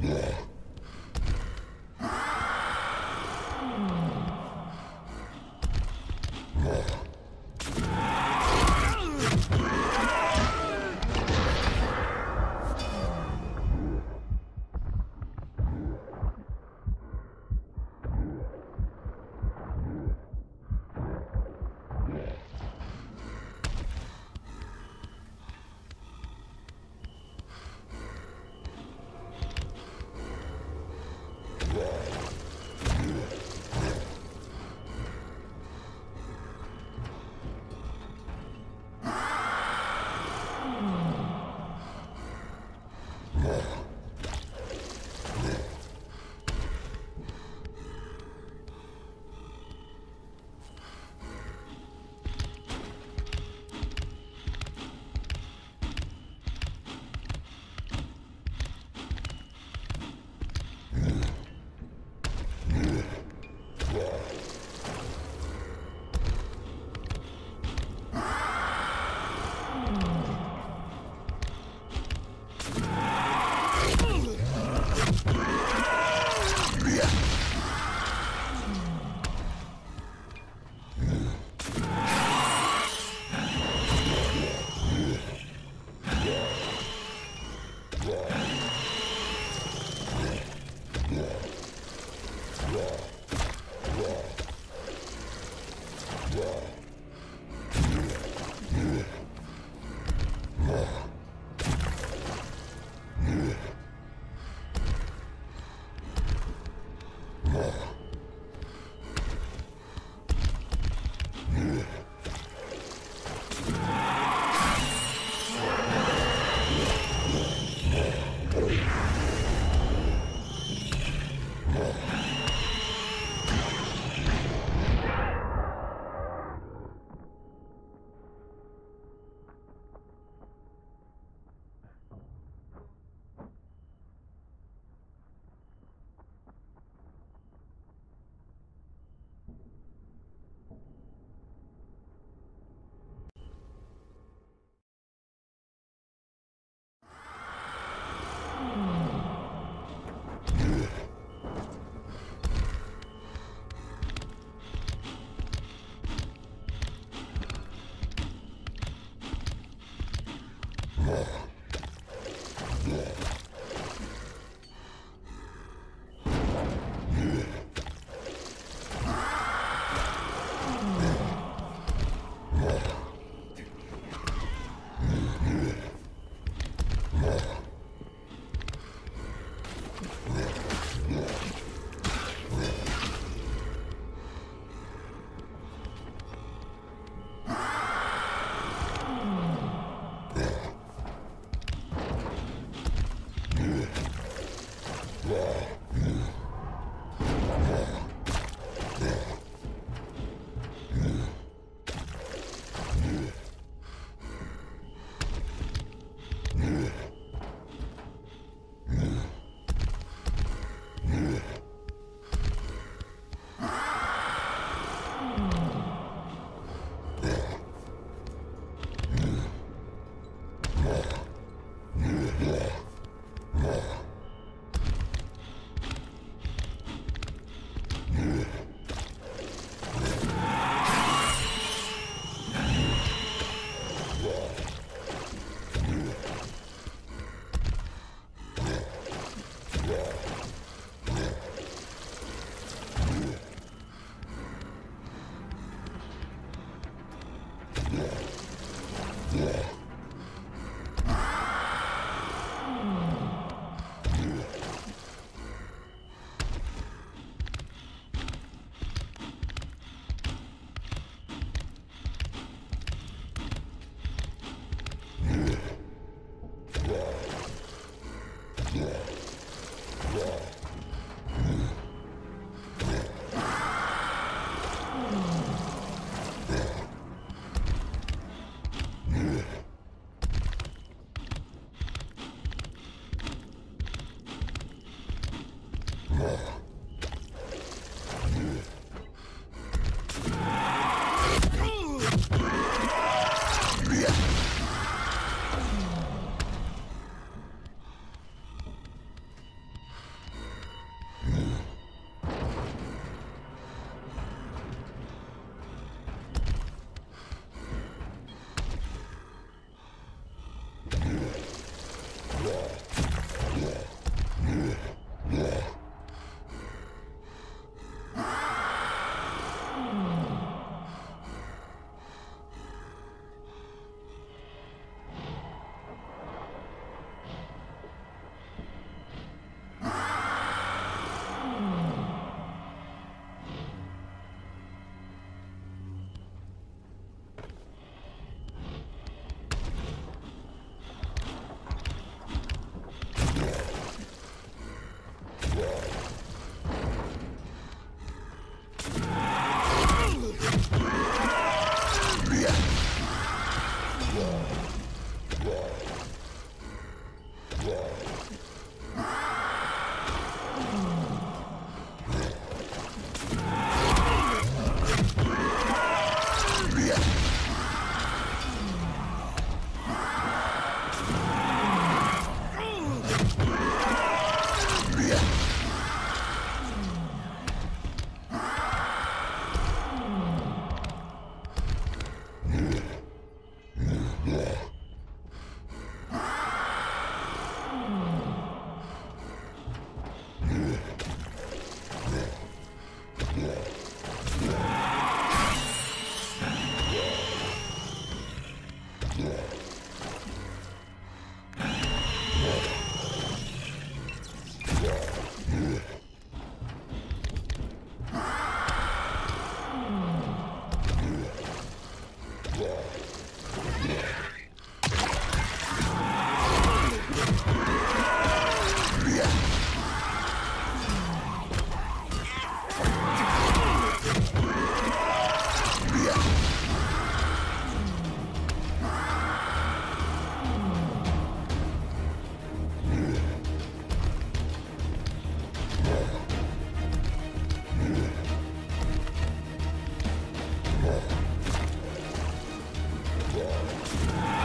blah. Yeah.